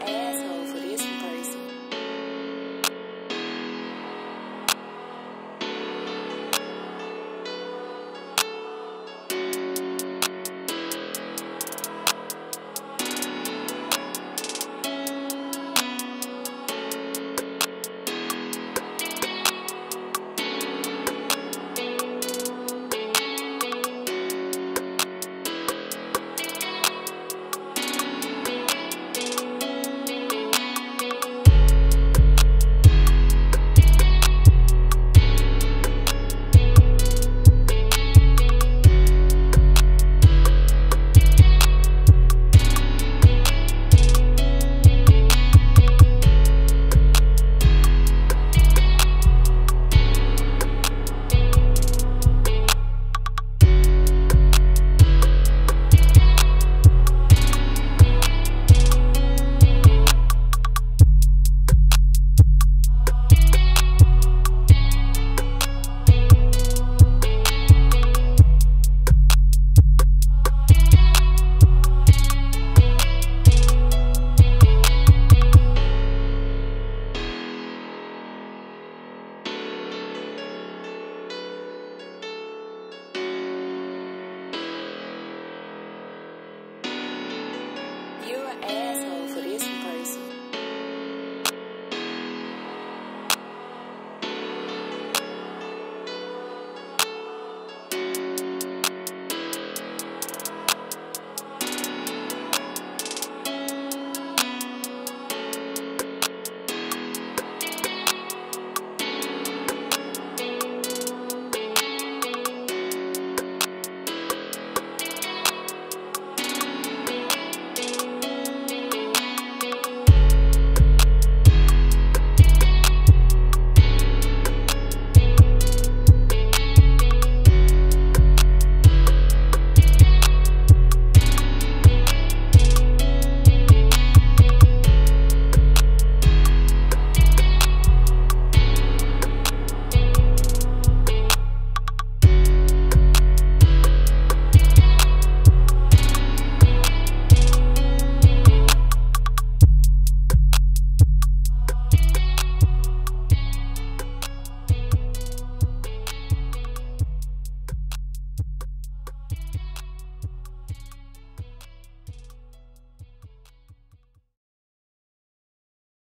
As. You ass.